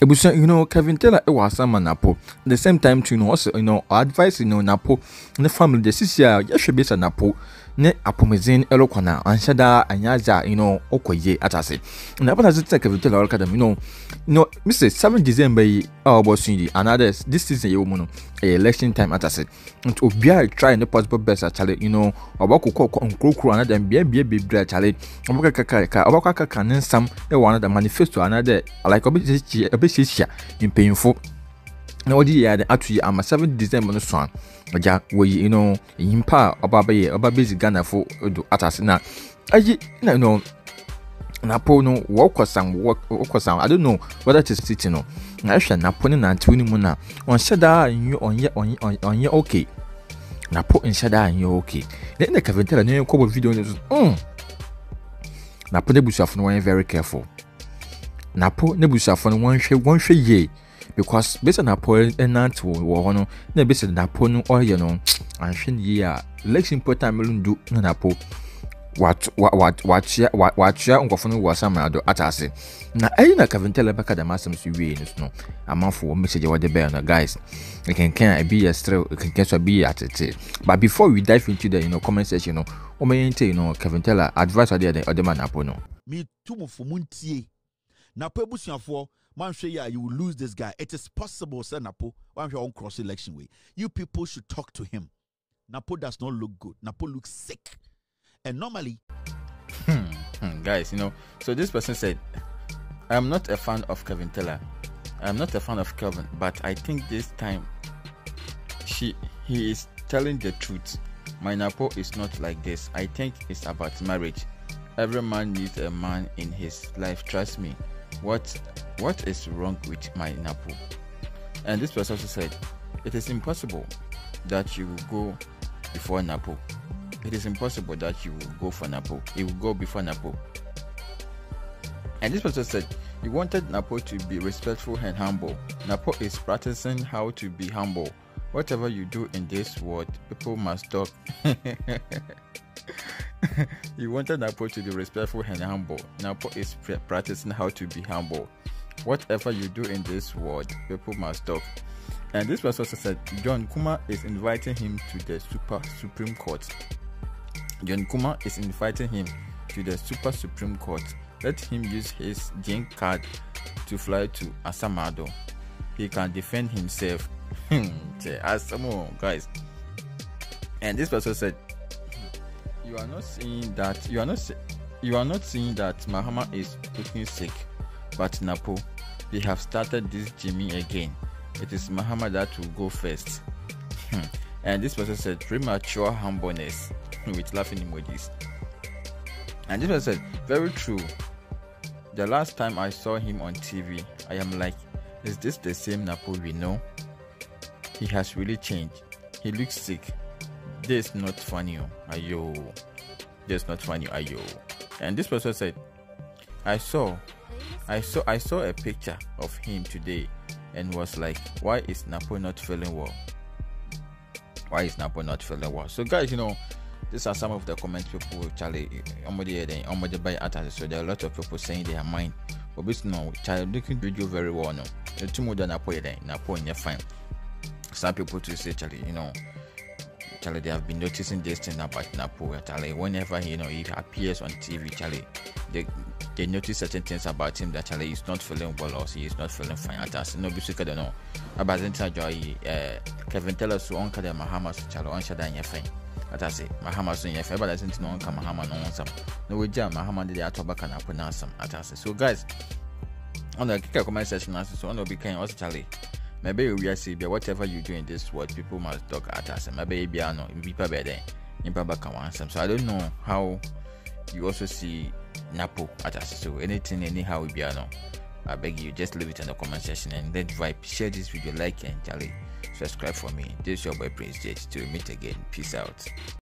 ebusua you know kevin taylor ɛwɔ asama napo. At the same time too you know ɔsɛ you know advice you know napo ne family de sisi a yɛhwɛ bi sɛ napo ne apɔmuden ɛrekɔ na anhyɛ daa anya adze a you know ɔkɔ yie atase na ɛbɛn ase sɛ kevin taylor ɔreka dɛm you know you know mr seven december yi a ɔbɔ so yi another this season yɛ wɔ mu no ɛyɛ election time atase nti obiara try ne possible best akyale you know ɔbɛkokɔ nkurokuro another mbeabea bebree akyale. Ɔbɛkakaka ɔbɛkɔ akaka ne nsam ɛwɔ another manifesto another like ɔbɛhyehyɛ mpanyinfo na wɔde yɛ ade ato yi ama seven december no so a ɔgya wɔyi know nyimpa a ɔba bɛyɛ ɔba bɛsi ghanafo do atase na. Ayi na know napo no wɔkɔ sam wɔkɔ sam i don't know whether to city no na ɛhwɛ napo ne nantew no mu na ɔnhyɛ daa nyɛ ɔnyɛ ɔnyɛ okay napo nhyɛ daa nyɛ okay na ɛna kevin taylor ne kɔbɔ video no so mm napo ne busuafo no wɔnyɛ very careful. Napo ne busuafo no wɔnhwɛ wɔnhwɛ yie because bɛsɛ napo ɛnante wɔ hɔ no na bɛsɛ napo no ɔyɛ no anhwɛ no yie a election po time no ndu na napo watua nkɔfo no wɔ asamado ata ase na ɛyi na kevin taylor bɛka dɛm asɛm so wie no so no amanfo wɔ message wɔde bɛɛ no guys nkenken a ebi yɛ serew nkenken so ebi yɛ atete but before we dive into the you know, comment section no wɔn yɛn nte you know, kevin taylor advice ɔde yɛ ɔde ma napo no. mi tu napo yi a you will lose this guy it is possible sɛ napo wanhwɛ ɔn cross election way you people should talk to him napo does not look good napo looks sick. And normally, hmm, guys, you know, so this person said, I'm not a fan of Kevin Taylor. I'm not a fan of Kevin, but I think this time she he is telling the truth. My Napo is not like this. I think it's about marriage. Every man needs a man in his life. Trust me. What what is wrong with my Napo? And this person also said, It is impossible that you will go before Napo it is impossible that you will go for Napo. He will go before Napo. And this person said, he wanted Napo to be respectful and humble. Napo is practicing how to be humble. Whatever you do in this world, people must talk. he wanted Napo to be respectful and humble. Napo is practicing how to be humble. Whatever you do in this world, people must talk. And this person also said John Kumah is inviting him to the Super Supreme Court. John Kumah is inviting him to the Super Supreme Court. Let him use his Jane card to fly to Asamado. He can defend himself. Hmm, Asamo, guys. And this person said, "You are not seeing that. You are not. You are not seeing that Mahama is looking sick, but Napo, they have started this Jimmy again. It is Mahama that will go first. Hmm. and this person said, premature humbleness with laughing emojis. And this person said, very true. The last time I saw him on TV, I am like, is this the same Napo we know? He has really changed. He looks sick. This not funny, oh. ayo. This not funny, ayo. And this person said, I saw, I saw, I saw a picture of him today, and was like, why is Napo not feeling well? Why is Napo not feeling well? So, guys, you know, these are some of the comments people Charlie somebody then somebody by artists so there are a lot of people saying their mind but this no child looking video very well no the two more than Napo then Napo in your fine some people to say Charlie you know Charlie they have been noticing this thing about Napo Charlie. Whenever you know he appears on TV Charlie they they notice certain things about him that Charlie is not feeling well or he is not feeling fine. At us no be secret no about the joy uh, Kevin tell us to on the Mahama so Charlie on shada in your fine atase mahama so yɛ fɛ ɛbɛda sɛ nti na ɔnka mahama no ho nsɛm na wɔgya mahama de de ato baka na apo no asɛm atase so guys ɔna keka comment section so ɔna obi kan ɔse kyale ma ɛbɛyɛ owiase bia whatever you do in this world people must talk atase ma ɛbɛyɛ bia no bipa bɛɛ dɛn nipa ho asɛm so i don't know how you also see napo atase so anything anyhow bia no I beg you, just leave it in the comment section and then vibe. Share this video, like and Charlie. Subscribe for me. This is your boy Prince J. To meet again. Peace out.